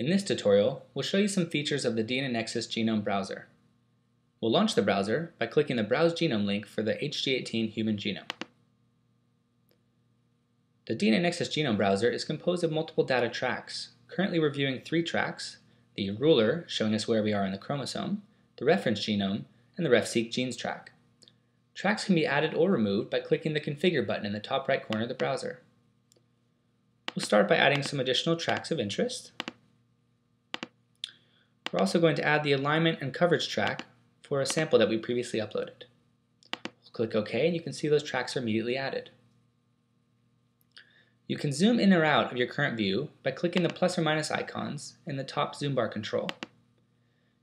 In this tutorial, we'll show you some features of the DNAnexus Genome Browser. We'll launch the browser by clicking the Browse Genome link for the HG18 human genome. The DNAnexus Genome Browser is composed of multiple data tracks, currently reviewing three tracks, the ruler showing us where we are in the chromosome, the reference genome, and the RefSeq genes track. Tracks can be added or removed by clicking the Configure button in the top right corner of the browser. We'll start by adding some additional tracks of interest. We're also going to add the alignment and coverage track for a sample that we previously uploaded. We'll click OK and you can see those tracks are immediately added. You can zoom in or out of your current view by clicking the plus or minus icons in the top zoom bar control.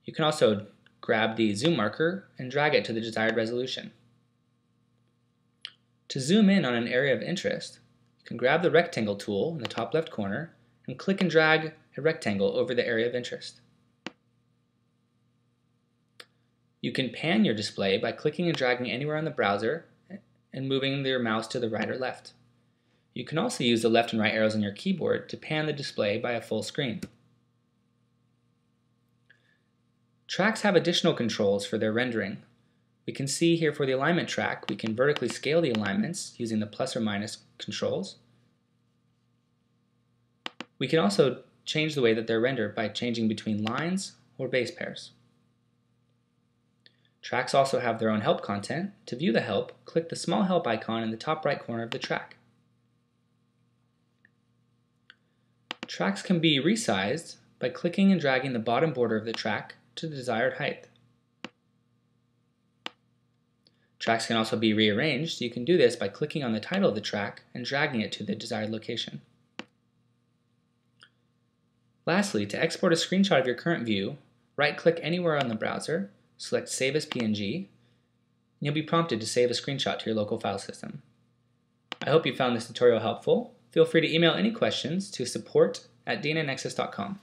You can also grab the zoom marker and drag it to the desired resolution. To zoom in on an area of interest, you can grab the rectangle tool in the top left corner and click and drag a rectangle over the area of interest. You can pan your display by clicking and dragging anywhere on the browser and moving your mouse to the right or left. You can also use the left and right arrows on your keyboard to pan the display by a full screen. Tracks have additional controls for their rendering. We can see here for the alignment track, we can vertically scale the alignments using the plus or minus controls. We can also change the way that they're rendered by changing between lines or base pairs. Tracks also have their own help content. To view the help, click the small help icon in the top right corner of the track. Tracks can be resized by clicking and dragging the bottom border of the track to the desired height. Tracks can also be rearranged. You can do this by clicking on the title of the track and dragging it to the desired location. Lastly, to export a screenshot of your current view, right-click anywhere on the browser select Save as PNG, and you'll be prompted to save a screenshot to your local file system. I hope you found this tutorial helpful. Feel free to email any questions to support at dnanexus.com.